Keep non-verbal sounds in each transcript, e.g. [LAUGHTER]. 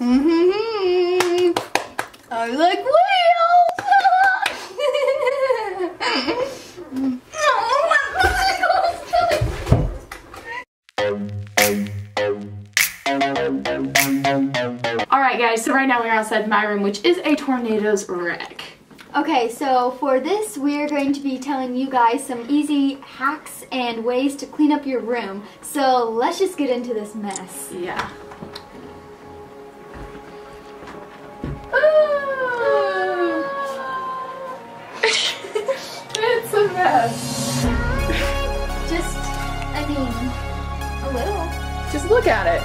Mm-hmm. I like wheels. Alright guys, so right now we're outside my room, which is a tornado's wreck. Okay, so for this, we are going to be telling you guys some easy hacks and ways to clean up your room. So let's just get into this mess. Yeah. A little. Just look at it.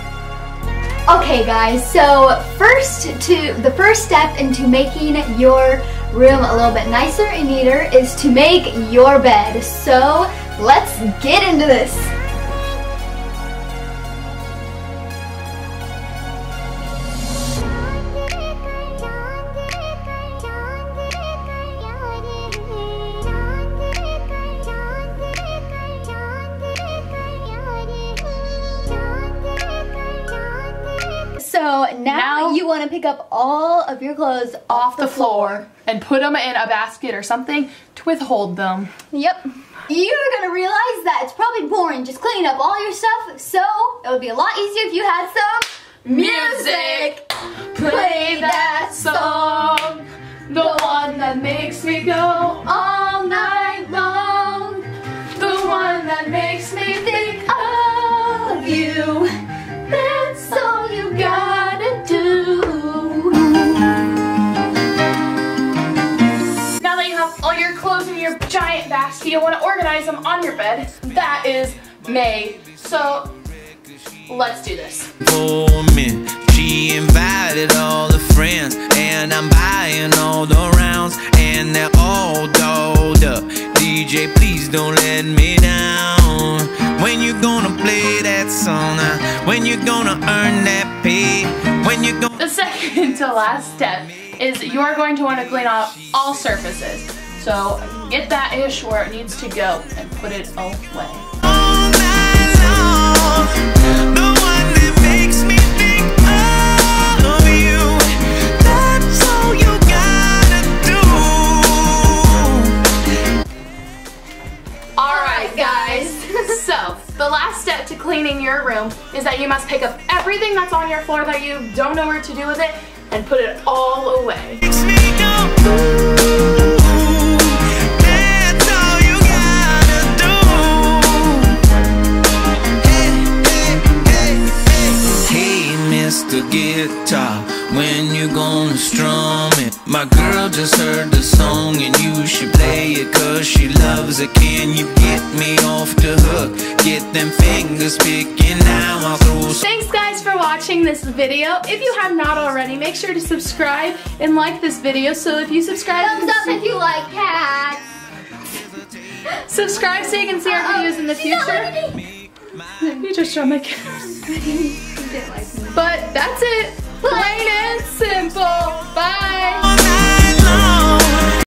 Okay guys, so first to the first step into making your room a little bit nicer and neater is to make your bed. So let's get into this. So now, Now- you want to pick up all of your clothes Off the floor and put them in a basket or something to withhold them. Yep. You're gonna realize that it's probably boring just cleaning up all your stuff, so it would be a lot easier if you had some Music! Play that song, the one that makes me go all you want to organize them on your bed. That is May. So let's do this. me. She invited all the friends, and I'm buying all the rounds, and they're all dolled up. DJ, please don't let me down. When you gonna play that song? Uh, When you gonna earn that pay? When you gonna The second to last step is you are going to want to clean off all surfaces. So get that ish where it needs to go and put it away. [LAUGHS] the last step to cleaning your room is that you must pick up everything that's on your floor that you don't know where to do with it and put it all away. Guitar, when you gonna strum it? My girl just heard the song and you should play it cause she loves it. Can you get me off the hook? Get them fingers picking now. I'll throw Thanks guys for watching this video. If you have not already, make sure to subscribe and like this video so if you subscribe, Thumbs up if you like cats. subscribe so you can see our Uh-oh, videos in the future. looking me. [LAUGHS] You just showed my She didn't like me. But that's it. Plain and simple.